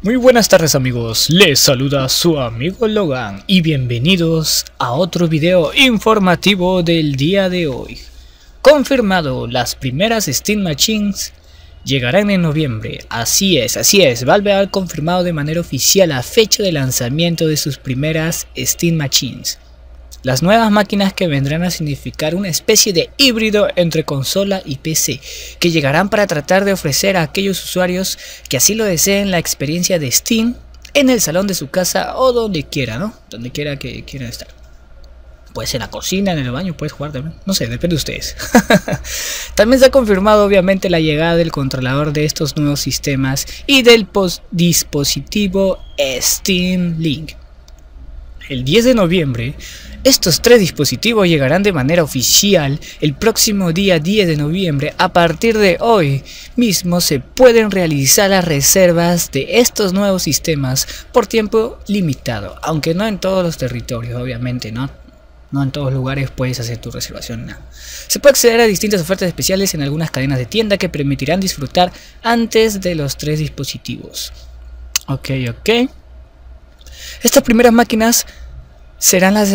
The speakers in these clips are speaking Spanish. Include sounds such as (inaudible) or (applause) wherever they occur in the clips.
Muy buenas tardes amigos, les saluda su amigo Logan y bienvenidos a otro video informativo del día de hoy. Confirmado, las primeras Steam Machines llegarán en noviembre, así es, así es, Valve ha confirmado de manera oficial la fecha de lanzamiento de sus primeras Steam Machines. Las nuevas máquinas que vendrán a significar una especie de híbrido entre consola y PC, que llegarán para tratar de ofrecer a aquellos usuarios que así lo deseen la experiencia de Steam en el salón de su casa o donde quiera, ¿no? Donde quiera que quieran estar. Puede ser en la cocina, en el baño, puedes jugar también. No sé, depende de ustedes. (laughs) también se ha confirmado obviamente la llegada del controlador de estos nuevos sistemas y del dispositivo Steam Link. El 10 de noviembre estos tres dispositivos llegarán de manera oficial el próximo día 10 de noviembre. A partir de hoy mismo se pueden realizar las reservas de estos nuevos sistemas por tiempo limitado, aunque no en todos los territorios, obviamente, ¿no? No en todos lugares puedes hacer tu reservación. Se puede acceder a distintas ofertas especiales en algunas cadenas de tienda que permitirán disfrutar antes de los tres dispositivos. Ok, ok. Estas primeras máquinas serán, las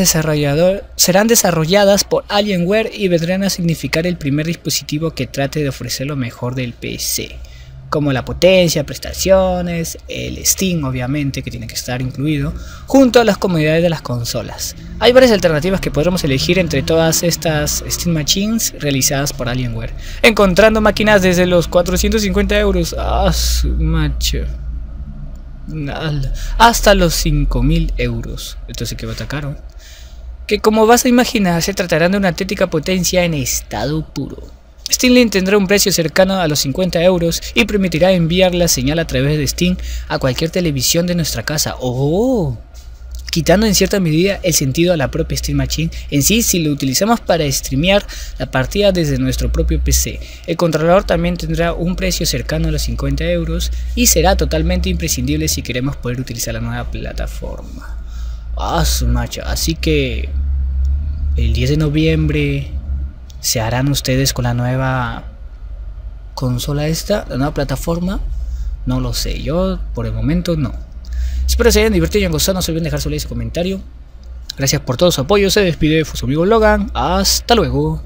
serán desarrolladas por Alienware y vendrán a significar el primer dispositivo que trate de ofrecer lo mejor del PC, como la potencia, prestaciones, el Steam obviamente que tiene que estar incluido, junto a las comodidades de las consolas. Hay varias alternativas que podremos elegir entre todas estas Steam Machines realizadas por Alienware, encontrando máquinas desde los 450 euros. ¡Ah, macho! Hasta los 5000 euros. Sí que va a. Que como vas a imaginar, se tratarán de una auténtica potencia en estado puro. Steam tendrá un precio cercano a los 50 euros y permitirá enviar la señal a través de Steam a cualquier televisión de nuestra casa. ¡Oh! Quitando en cierta medida el sentido a la propia Steam Machine en sí si lo utilizamos para streamear la partida desde nuestro propio PC. El controlador también tendrá un precio cercano a los 50 euros y será totalmente imprescindible si queremos poder utilizar la nueva plataforma. Ah, su así que el 10 de noviembre se harán ustedes con la nueva consola esta, la nueva plataforma. No lo sé, yo por el momento no. Espero se hayan divertido y gozado. No se olviden dejar su like y su comentario. Gracias por todo su apoyo. Se despide su amigo Logan. Hasta luego.